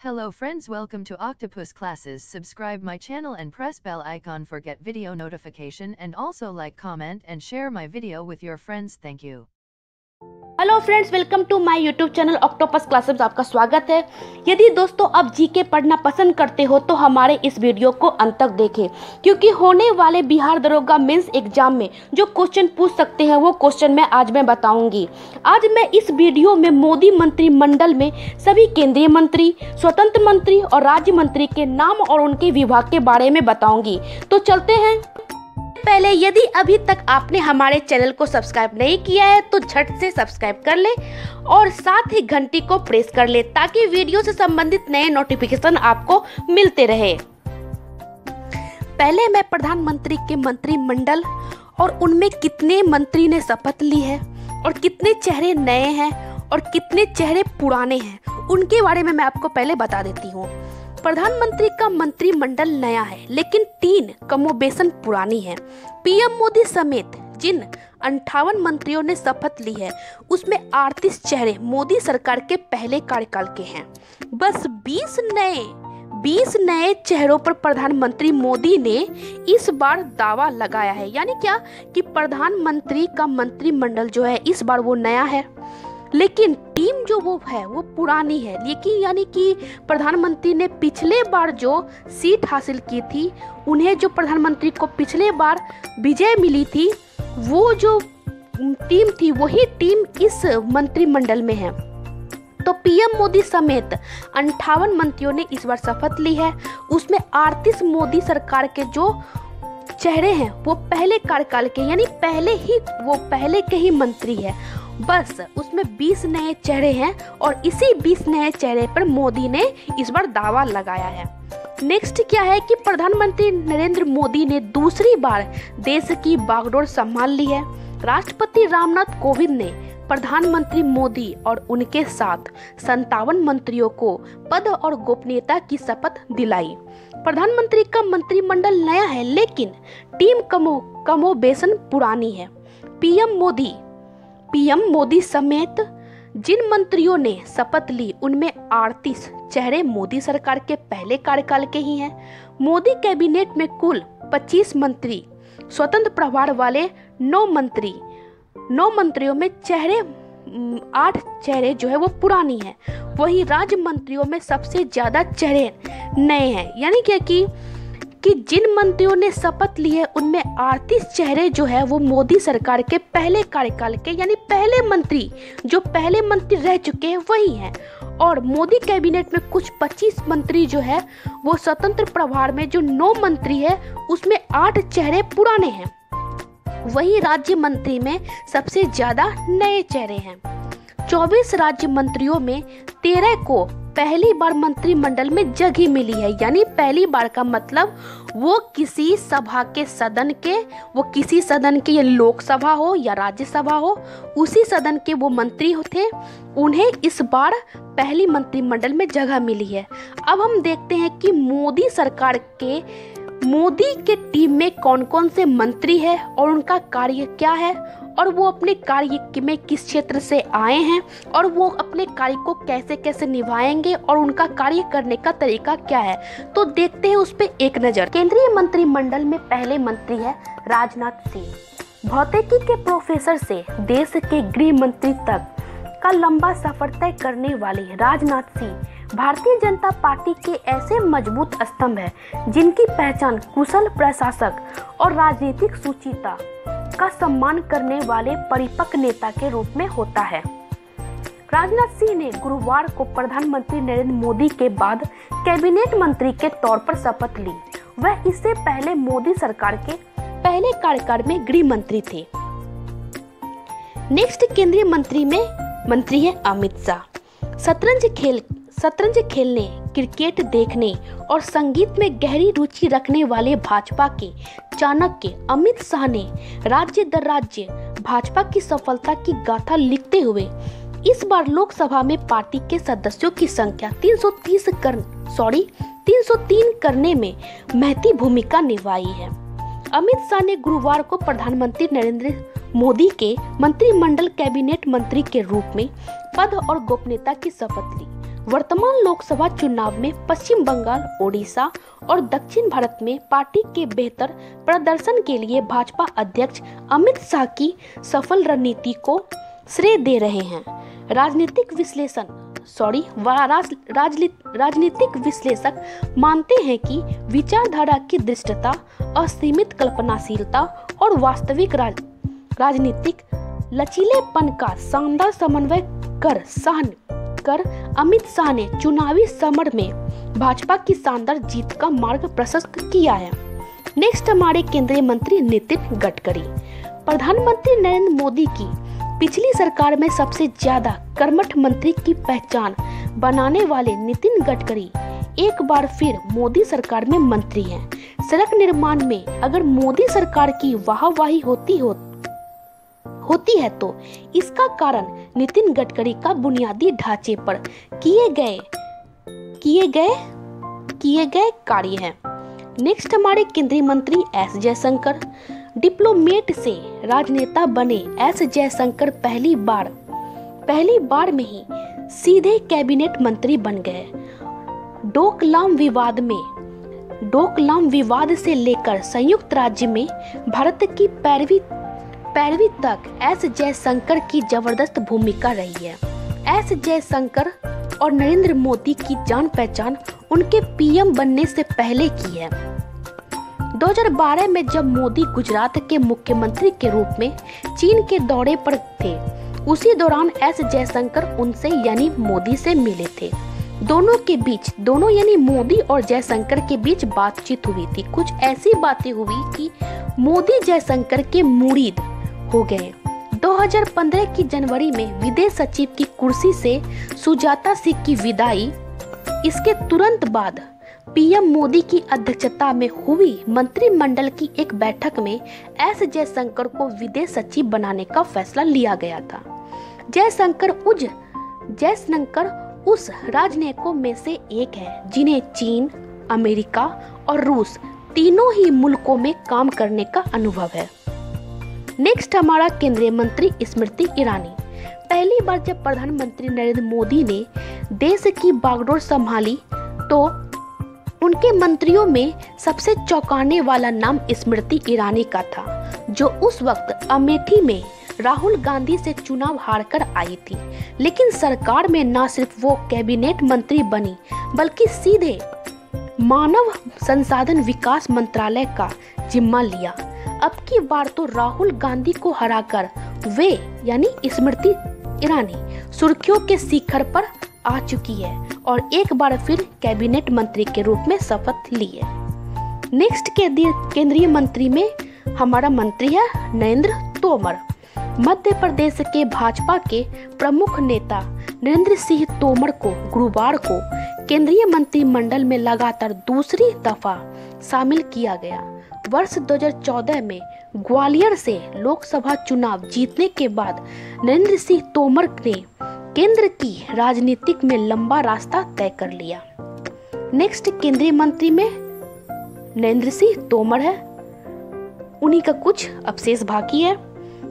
Hello friends welcome to Octopus Classes subscribe my channel and press bell icon for get video notification and also like comment and share my video with your friends thank you. Hello friends, welcome to my YouTube channel Octopus Classes आपका स्वागत है। यदि दोस्तों, आप GK पढ़ना पसंद करते हो तो हमारे इस वीडियो को अंत तक देखें। क्योंकि होने वाले बिहार दरोगा मेंस एग्ज़ाम में जो क्वेश्चन पूछ सकते हैं, वो क्वेश्चन मैं आज मैं बताऊँगी। आज मैं इस वीडियो में मोदी मंत्रिमंडल में सभी केंद्रीय मंत्री, स्वतंत्र मंत्री और राज्य मंत्री के नाम और उनके विभाग के बारे में बताऊँगी। तो चलते हैं। पहले यदि अभी तक आपने हमारे चैनल को सब्सक्राइब नहीं किया है तो झट से सब्सक्राइब कर ले और साथ ही घंटी को प्रेस कर ले ताकि वीडियो से संबंधित नए नोटिफिकेशन आपको मिलते रहे। पहले मैं प्रधानमंत्री के मंत्रिमंडल और उनमें कितने मंत्री ने शपथ ली है और कितने चेहरे नए हैं और कितने चेहरे पुराने हैं, उनके बारे में मैं आपको पहले बता देती हूँ। प्रधानमंत्री का मंत्रिमंडल नया है, लेकिन तीन कमोबेशन पुरानी है। पीएम मोदी समेत जिन अंठावन मंत्रियों ने शपथ ली है, उसमें अड़तीस चेहरे मोदी सरकार के पहले कार्यकाल के हैं। बस 20 नए 20 नए चेहरों पर प्रधानमंत्री मोदी ने इस बार दावा लगाया है। यानी क्या कि प्रधानमंत्री का मंत्रिमंडल जो है, इस बार वो नया है? लेकिन टीम जो वो है, वो पुरानी है। लेकिन यानी कि प्रधानमंत्री ने पिछले बार जो सीट हासिल की थी, उन्हें जो प्रधानमंत्री को पिछले बार विजय मिली थी, वो जो टीम थी, वही टीम इस मंत्रिमंडल में है। तो पीएम मोदी समेत अंठावन मंत्रियों ने इस बार शपथ ली है। उसमें अड़तीस मोदी सरकार के जो चेहरे हैं, वो पहले कार्यकाल के यानी पहले ही, वो पहले के ही मंत्री है। बस, उसमें 20 नए चेहरे हैं और इसी 20 नए चेहरे पर मोदी ने इस बार दावा लगाया है। नेक्स्ट क्या है कि प्रधानमंत्री नरेंद्र मोदी ने दूसरी बार देश की बागडोर संभाल ली है। राष्ट्रपति रामनाथ कोविंद ने प्रधानमंत्री मोदी और उनके साथ संतावन मंत्रियों को पद और गोपनीयता की शपथ दिलाई। प्रधानमंत्री का मंत्रिमंडल नया है, लेकिन टीम कमो कमो बेसन पुरानी है। पीएम मोदी पीएम मोदी समेत जिन मंत्रियों ने शपथ ली, उनमें अड़तीस चेहरे मोदी सरकार के पहले कार्यकाल के ही हैं। मोदी कैबिनेट में कुल 25 मंत्री, स्वतंत्र प्रभार वाले नौ मंत्री, नौ मंत्रियों में चेहरे आठ चेहरे जो है वो पुरानी है। वही राज्य मंत्रियों में सबसे ज़्यादा चेहरे नए हैं। यानी क्या कि कि जिन मंत्रियों ने शपथ ली है, उनमें अड़तीस चेहरे जो है, वो मोदी सरकार के पहले कार्यकाल के, यानी पहले मंत्री, जो पहले मंत्री रह चुके हैं, वही हैं। और मोदी कैबिनेट में कुछ 25 मंत्री जो है, वो स्वतंत्र प्रभार में जो नौ मंत्री है, उसमें आठ चेहरे पुराने हैं। वही राज्य मंत्री में सबसे ज़्यादा नए चेहरे हैं। 24 राज्य मंत्रियों में 13 को पहली बार मंत्रिमंडल में जगह मिली है। यानी पहली बार का मतलब वो किसी सभा के सदन के, वो किसी सदन के या लोकसभा हो या राज्यसभा हो, उसी सदन के वो मंत्री थे। उन्हें इस बार पहली मंत्रिमंडल में जगह मिली है। अब हम देखते हैं कि मोदी सरकार के, मोदी के टीम में कौन कौन से मंत्री है और उनका कार्य क्या है। और वो अपने कार्य में किस क्षेत्र से आए हैं और वो अपने कार्य को कैसे कैसे निभाएँगे और उनका कार्य करने का तरीका क्या है। तो देखते हैं उस पर एक नज़र। केंद्रीय मंत्रिमंडल में पहले मंत्री है राजनाथ सिंह। भौतिकी के प्रोफेसर से देश के गृह मंत्री तक का लंबा सफ़र तय करने वाले राजनाथ सिंह भारतीय जनता पार्टी के ऐसे मज़बूत स्तंभ है जिनकी पहचान कुशल प्रशासक और राजनीतिक सुचिता का सम्मान करने वाले परिपक्व नेता के रूप में होता है। राजनाथ सिंह ने गुरुवार को प्रधानमंत्री नरेंद्र मोदी के बाद कैबिनेट मंत्री के तौर पर शपथ ली। वह इससे पहले मोदी सरकार के पहले कार्यकाल में गृह मंत्री थे। नेक्स्ट केंद्रीय मंत्री में मंत्री है अमित शाह। शतरंज खेल शतरंज खेलने, क्रिकेट देखने और संगीत में गहरी रुचि रखने वाले भाजपा के चाणक्य अमित शाह ने राज्य दर राज्य भाजपा की सफलता की गाथा लिखते हुए इस बार लोकसभा में पार्टी के सदस्यों की संख्या 330 कर सॉरी 303 करने में महती भूमिका निभाई है। अमित शाह ने गुरुवार को प्रधानमंत्री नरेंद्र मोदी के मंत्रिमंडल कैबिनेट मंत्री के रूप में पद और गोपनीयता की शपथ ली। वर्तमान लोकसभा चुनाव में पश्चिम बंगाल ओडिशा और दक्षिण भारत में पार्टी के बेहतर प्रदर्शन के लिए भाजपा अध्यक्ष अमित शाह की सफल रणनीति को श्रेय दे रहे हैं। राजनीतिक विश्लेषण सॉरी राज, राजनीतिक विश्लेषक मानते हैं कि विचारधारा की दृष्टता असीमित कल्पनाशीलता और वास्तविक राज, राजनीतिक लचीलेपन का शानदार समन्वय कर शाह कर अमित शाह ने चुनावी समर में भाजपा की शानदार जीत का मार्ग प्रशस्त किया है नेक्स्ट हमारे केंद्रीय मंत्री नितिन गडकरी प्रधानमंत्री नरेंद्र मोदी की पिछली सरकार में सबसे ज़्यादा कर्मठ मंत्री की पहचान बनाने वाले नितिन गडकरी एक बार फिर मोदी सरकार में मंत्री हैं। सड़क निर्माण में अगर मोदी सरकार की वाहवाही होती हो होती है तो इसका कारण नितिन गडकरी का बुनियादी ढांचे पर किए गए किए गए किए गए कार्य हैं। नेक्स्ट हमारे केंद्रीय मंत्री एस जयशंकर। डिप्लोमेट से राजनेता बने एस जयशंकर पहली बार पहली बार में ही सीधे कैबिनेट मंत्री बन गए। डोकलाम विवाद में, डोकलाम विवाद से लेकर संयुक्त राज्य में भारत की पैरवी पैरवी तक एस जयशंकर की ज़बरदस्त भूमिका रही है। एस जयशंकर और नरेंद्र मोदी की जान पहचान उनके पीएम बनने से पहले की है। 2012 में जब मोदी गुजरात के मुख्यमंत्री के रूप में चीन के दौरे पर थे, उसी दौरान एस जयशंकर उनसे यानी मोदी से मिले थे। दोनों के बीच, दोनों यानी मोदी और जयशंकर के बीच बातचीत हुई थी। कुछ ऐसी बातें हुई कि मोदी जयशंकर के मुरीद हो गए। 2015 की जनवरी में विदेश सचिव की कुर्सी से सुजाता सिंह की विदाई। इसके तुरंत बाद पीएम मोदी की अध्यक्षता में हुई मंत्रिमंडल की एक बैठक में एस जयशंकर को विदेश सचिव बनाने का फैसला लिया गया था। जयशंकर उज, जयशंकर उस राजनयिकों में से एक है, जिन्हें चीन, अमेरिका और रूस तीनों ही मुल्कों में काम करने का अनुभव है। नेक्स्ट हमारा केंद्रीय मंत्री स्मृति ईरानी। पहली बार जब प्रधानमंत्री नरेंद्र मोदी ने देश की बागडोर संभाली तो उनके मंत्रियों में सबसे चौंकाने वाला नाम स्मृति ईरानी का था, जो उस वक्त अमेठी में राहुल गांधी से चुनाव हारकर आई थी। लेकिन सरकार में न सिर्फ़ वो कैबिनेट मंत्री बनी, बल्कि सीधे मानव संसाधन विकास मंत्रालय का जिम्मा लिया। अब की बार तो राहुल गांधी को हराकर वे, यानी स्मृति ईरानी, सुर्खियों के शिखर पर आ चुकी है और एक बार फिर कैबिनेट मंत्री के रूप में शपथ ली है। नेक्स्ट केंद्रीय मंत्री में हमारा मंत्री है नरेंद्र तोमर। मध्य प्रदेश के भाजपा के प्रमुख नेता नरेंद्र सिंह तोमर को गुरुवार को केंद्रीय मंत्रिमंडल में लगातार दूसरी दफ़ा शामिल किया गया। वर्ष 2014 में ग्वालियर से लोकसभा चुनाव जीतने के बाद नरेंद्र सिंह तोमर ने केंद्र की राजनीतिक में लंबा रास्ता तय कर लिया। नेक्स्ट केंद्रीय मंत्री में नरेंद्र सिंह तोमर है। उन्हीं का कुछ अवशेष बाकी है।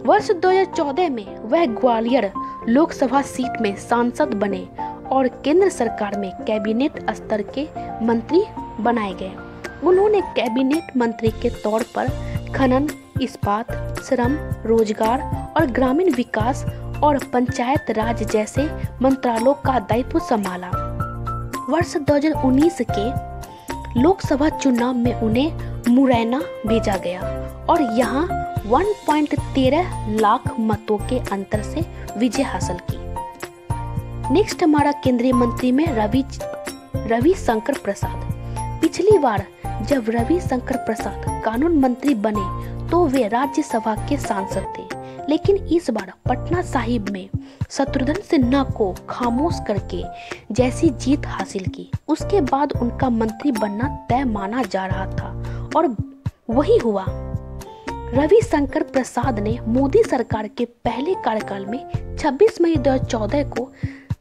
वर्ष 2014 में वह ग्वालियर लोकसभा सीट में सांसद बने और केंद्र सरकार में कैबिनेट स्तर के मंत्री बनाए गए। उन्होंने कैबिनेट मंत्री के तौर पर खनन, इस्पात, श्रम, रोज़गार और ग्रामीण विकास और पंचायत राज जैसे मंत्रालयों का दायित्व संभाला। वर्ष 2019 के लोकसभा चुनाव में उन्हें मुरैना भेजा गया और यहाँ 1.13 लाख मतों के अंतर से विजय हासिल की। नेक्स्ट हमारा केंद्रीय मंत्री में रवि रवि शंकर प्रसाद। पिछली बार जब रवि शंकर प्रसाद कानून मंत्री बने तो वे राज्यसभा के सांसद थे। लेकिन इस बार पटना साहिब में शत्रुघ्न सिन्हा को खामोश करके जैसी जीत हासिल की उसके बाद उनका मंत्री बनना तय माना जा रहा था। और वही हुआ। रविशंकर प्रसाद ने मोदी सरकार के पहले कार्यकाल में 26 मई 2014 को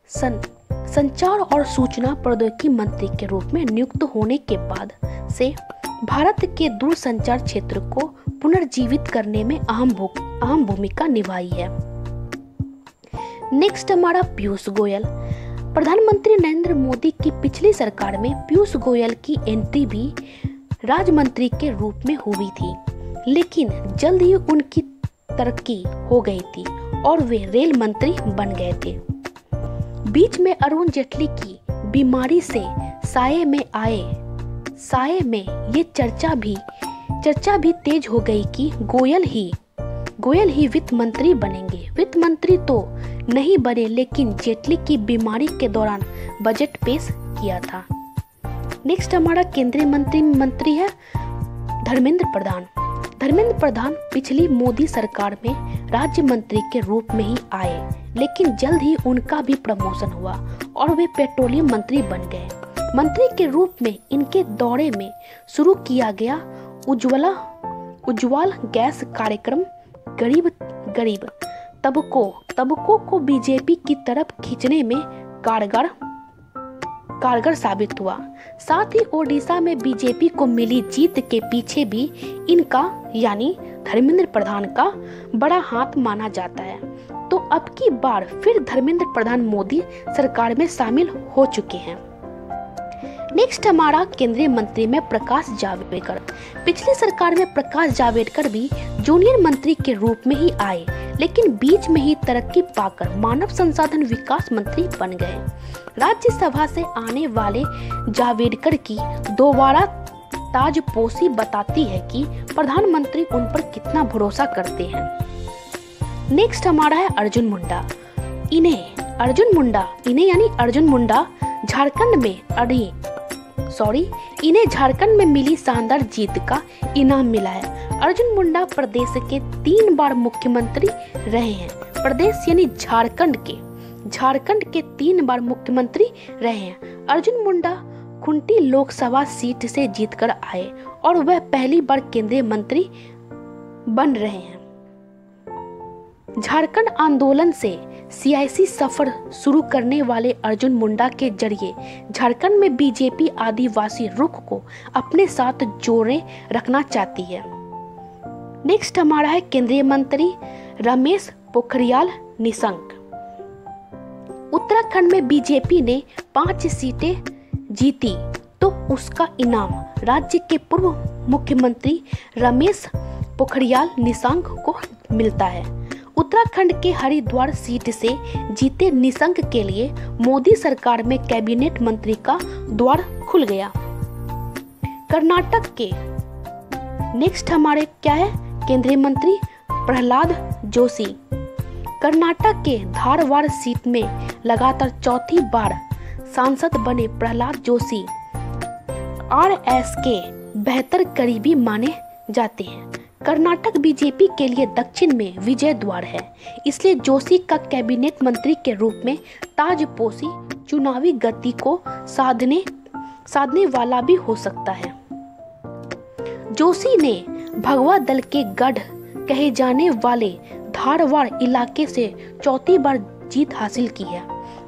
सन, संचार और सूचना प्रौद्योगिकी मंत्री के रूप में नियुक्त होने के बाद से भारत के दूरसंचार क्षेत्र को पुनर्जीवित करने में अहम अहम भूमिका निभाई है। नेक्स्ट हमारा पीयूष गोयल। प्रधानमंत्री नरेंद्र मोदी की पिछली सरकार में पीयूष गोयल की एंट्री भी राज्य मंत्री के रूप में हुई थी, लेकिन जल्द ही उनकी तरक्की हो गई थी और वे रेल मंत्री बन गए थे। बीच में अरुण जेटली की बीमारी से साय में आए साय में ये चर्चा भी चर्चा भी तेज हो गई कि गोयल ही गोयल ही वित्त मंत्री बनेंगे। वित्त मंत्री तो नहीं बने, लेकिन जेटली की बीमारी के दौरान बजट पेश किया था। नेक्स्ट हमारा केंद्रीय मंत्री मंत्री है धर्मेंद्र प्रधान। धर्मेंद्र प्रधान पिछली मोदी सरकार में राज्य मंत्री के रूप में ही आए, लेकिन जल्द ही उनका भी प्रमोशन हुआ और वे पेट्रोलियम मंत्री बन गए। मंत्री के रूप में इनके दौरे में शुरू किया गया उज्ज्वला, उज्ज्वल गैस कार्यक्रम, गरीब गरीब। तबकों तबकों को बीजेपी की तरफ़ खींचने में कारगर कारगर साबित हुआ। साथ ही ओडिशा में बीजेपी को मिली जीत के पीछे भी इनका, यानी धर्मेंद्र प्रधान का बड़ा हाथ माना जाता है। तो अब की बार फिर धर्मेंद्र प्रधान मोदी सरकार में शामिल हो चुके हैं। नेक्स्ट हमारा केंद्रीय मंत्री में प्रकाश जावड़ेकर। पिछली सरकार में प्रकाश जावड़ेकर भी जूनियर मंत्री के रूप में ही आए, लेकिन बीच में ही तरक्की पाकर मानव संसाधन विकास मंत्री बन गए। राज्यसभा से आने वाले जावेडकर की दोबारा ताजपोशी बताती है कि प्रधानमंत्री उन पर कितना भरोसा करते हैं। नेक्स्ट हमारा है अर्जुन मुंडा। इन्हें, अर्जुन मुंडा, इन्हें यानी अर्जुन मुंडा झारखंड में अड़ी सॉरी इन्हें झारखंड में मिली शानदार जीत का इनाम मिला है। अर्जुन मुंडा प्रदेश के तीन बार मुख्यमंत्री रहे हैं। प्रदेश यानी झारखंड के। झारखंड के तीन बार मुख्यमंत्री रहे हैं। अर्जुन मुंडा खुंटी लोकसभा सीट से जीतकर आए और वह पहली बार केंद्रीय मंत्री बन रहे हैं। झारखंड आंदोलन से सियासी सफ़र शुरू करने वाले अर्जुन मुंडा के ज़रिए झारखंड में बीजेपी आदिवासी रुख को अपने साथ जोड़े रखना चाहती है। नेक्स्ट हमारा है केंद्रीय मंत्री रमेश पोखरियाल निशंक। उत्तराखंड में बीजेपी ने पाँच सीटें जीती तो उसका इनाम राज्य के पूर्व मुख्यमंत्री रमेश पोखरियाल निशंक को मिलता है। उत्तराखंड के हरिद्वार सीट से जीते निशंक के लिए मोदी सरकार में कैबिनेट मंत्री का द्वार खुल गया। कर्नाटक के। नेक्स्ट हमारे क्या है? केंद्रीय मंत्री प्रहलाद जोशी। कर्नाटक के धारवाड़ सीट में लगातार चौथी बार सांसद बने प्रहलाद जोशी। आर एस के बेहतर करीबी माने जाते हैं। कर्नाटक बीजेपी के लिए दक्षिण में विजय द्वार है। इसलिए जोशी का कैबिनेट मंत्री के रूप में ताजपोशी चुनावी गति को साधने साधने वाला भी हो सकता है। जोशी ने भगवा दल के गढ़ कहे जाने वाले धारवाड़ इलाके से चौथी बार जीत हासिल की है।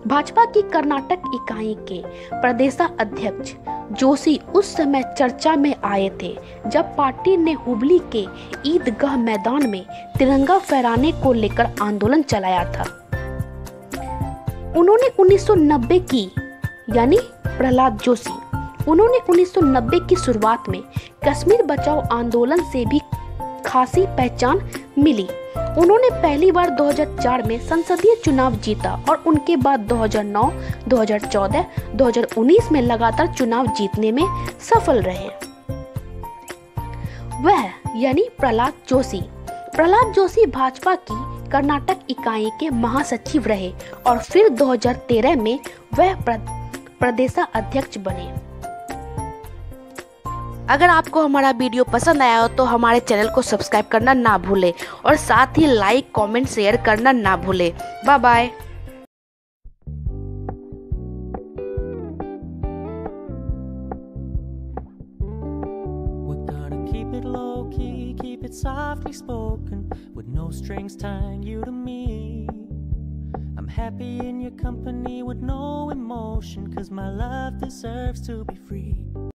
भाजपा की कर्नाटक इकाई के प्रदेशा अध्यक्ष जोशी उस समय चर्चा में आए थे, जब पार्टी ने हुबली के ईदगाह मैदान में तिरंगा फहराने को लेकर आंदोलन चलाया था। उन्होंने 1990 की, यानी प्रहलाद जोशी, उन्होंने 1990 की शुरुआत में कश्मीर बचाओ आंदोलन से भी खासी पहचान मिली। उन्होंने पहली बार 2004 में संसदीय चुनाव जीता और उनके बाद 2009, 2014, 2019 में लगातार चुनाव जीतने में सफल रहे। वह यानी प्रहलाद जोशी। प्रहलाद जोशी भाजपा की कर्नाटक इकाई के महासचिव रहे और फिर 2013 में वह प्रदेशा अध्यक्ष बने। अगर आपको हमारा वीडियो पसंद आया हो तो हमारे चैनल को सब्सक्राइब करना ना भूलें और साथ ही लाइक कमेंट शेयर करना ना भूलें bye bye softly spoken with no strings tying you to me. I'm happy in your company with no emotion, cause my love deserves to be free.